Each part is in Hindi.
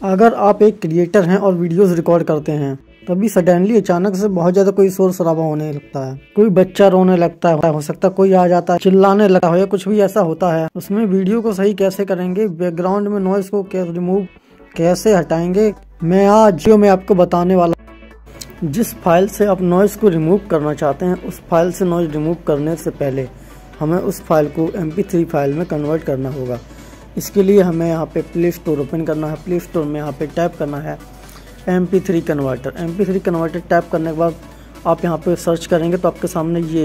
अगर आप एक क्रिएटर हैं और वीडियोस रिकॉर्ड करते हैं, तभी सडनली अचानक से बहुत ज़्यादा कोई शोर शराबा होने लगता है। कोई बच्चा रोने लगता है, हो सकता है कोई आ जाता है, चिल्लाने लगता है या कुछ भी ऐसा होता है, उसमें वीडियो को सही कैसे करेंगे बैकग्राउंड में नॉइस को कैसे रिमूव कैसे हटाएँगे, मैं आज जो मैं आपको बताने वाला जिस फ़ाइल से आप नॉइज़ को रिमूव करना चाहते हैं, उस फ़ाइल से नॉइज़ रिमूव करने से पहले हमें उस फ़ाइल को एम फ़ाइल में कन्वर्ट करना होगा। इसके लिए हमें यहाँ पे प्ले स्टोर ओपन करना है, प्ले स्टोर में यहाँ पे टाइप करना है M P three converter M P three converter type करने के बाद आप यहाँ पे सर्च करेंगे तो आपके सामने ये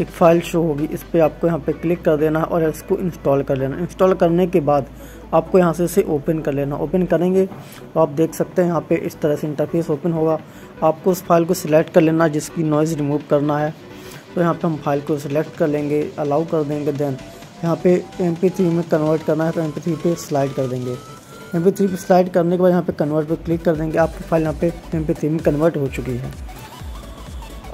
एक फ़ाइल शो होगी, इस पर आपको यहाँ पे क्लिक कर देना है और इसको इंस्टॉल कर लेना इंस्टॉल करने के बाद आपको यहाँ से इसे ओपन कर लेना ओपन करेंगे तो आप देख सकते हैं यहाँ पे इस तरह से इंटरफेस ओपन होगा। आपको उस फ़ाइल को सिलेक्ट कर लेना जिसकी नॉइज़ रिमूव करना है। तो यहाँ पे हम फ़ाइल को सिलेक्ट कर लेंगे अलाउ कर देंगे देन यहाँ पे एम थ्री में कन्वर्ट करना है तो एम पी थ्री पे स्लाइड कर देंगे। एम पी थ्री पे स्लाइड करने के बाद यहाँ पे कन्वर्ट पे क्लिक कर देंगे। आपकी फ़ाइल यहाँ पे एम थ्री में कन्वर्ट हो चुकी है।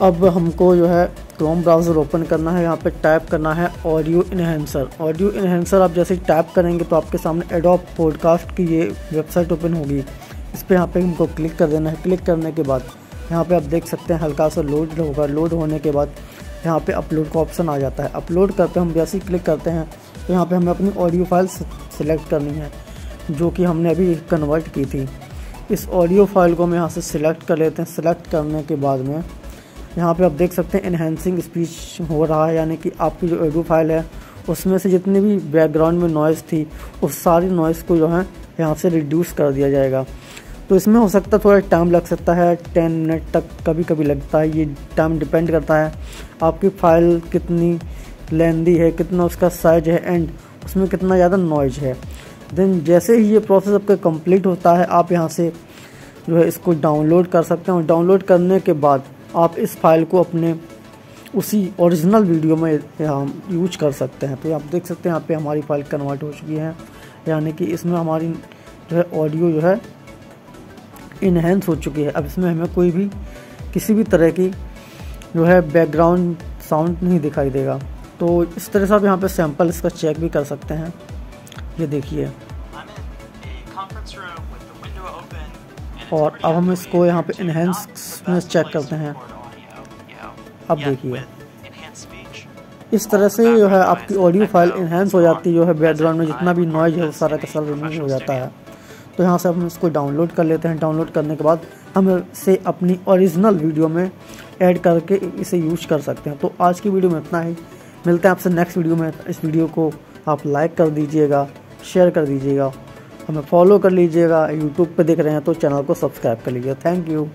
अब हमको जो है क्रोम ब्राउज़र ओपन करना है, यहाँ पे टाइप करना है ऑडियो इन्हेंसर ऑडियो इन्हेंसर आप जैसे टाइप करेंगे तो आपके सामने एडोप पॉडकास्ट की ये वेबसाइट ओपन होगी। इस पर यहाँ पे हमको क्लिक कर देना है। क्लिक करने के बाद यहाँ पे आप देख सकते हैं हल्का सा लोड होगा। लोड होने के बाद यहाँ पे अपलोड का ऑप्शन आ जाता है। अपलोड करते हम जैसे ही क्लिक करते हैं तो यहाँ पे हमें अपनी ऑडियो फ़ाइल सिलेक्ट करनी है, जो कि हमने अभी कन्वर्ट की थी। इस ऑडियो फ़ाइल को हम यहाँ से सिलेक्ट कर लेते हैं। सिलेक्ट करने के बाद में यहाँ पे आप देख सकते हैं इन्हेंसिंग स्पीच हो रहा है, यानी कि आपकी जो ऑडियो फ़ाइल है, उसमें से जितनी भी बैकग्राउंड में नॉइज़ थी, उस सारी नॉइज़ को जो है यहाँ से रिड्यूस कर दिया जाएगा। तो इसमें हो सकता है थोड़ा टाइम लग सकता है टेन मिनट तक कभी कभी लगता है, ये टाइम डिपेंड करता है आपकी फ़ाइल कितनी लेंदी है, कितना उसका साइज़ है एंड उसमें कितना ज़्यादा नॉइज़ है। देन जैसे ही ये प्रोसेस आपका कंप्लीट होता है, आप यहाँ से जो है इसको डाउनलोड कर सकते हैं और डाउनलोड करने के बाद आप इस फ़ाइल को अपने उसी ओरिजिनल वीडियो में हम यूज़ कर सकते हैं। तो आप देख सकते हैं यहाँ पे हमारी फ़ाइल कन्वर्ट हो चुकी है, यानी कि इसमें हमारी जो है ऑडियो जो है इन्हेंस हो चुकी है। अब इसमें हमें कोई भी, किसी भी तरह की जो है बैकग्राउंड साउंड नहीं दिखाई देगा। तो इस तरह से आप यहाँ पे सैंपल इसका चेक भी कर सकते हैं। ये देखिए। और अब हम इसको यहाँ पे इन्हेंस में चेक करते हैं। अब देखिए। इस तरह से जो है आपकी ऑडियो फ़ाइल इन्हेंस हो जाती है। जो है बैकग्राउंड में जितना भी नॉइज़ है सारा का सारा रिमूव हो जाता है। तो यहाँ से हम इसको डाउनलोड कर लेते हैं। डाउनलोड करने के बाद हम इसे अपनी ओरिजिनल वीडियो में ऐड करके इसे यूज़ कर सकते हैं। तो आज की वीडियो में इतना ही। मिलते हैं आपसे नेक्स्ट वीडियो में। इस वीडियो को आप लाइक कर दीजिएगा शेयर कर दीजिएगा। हमें फॉलो कर लीजिएगा। यूट्यूब पर देख रहे हैं तो चैनल को सब्सक्राइब कर लीजिएगा थैंक यू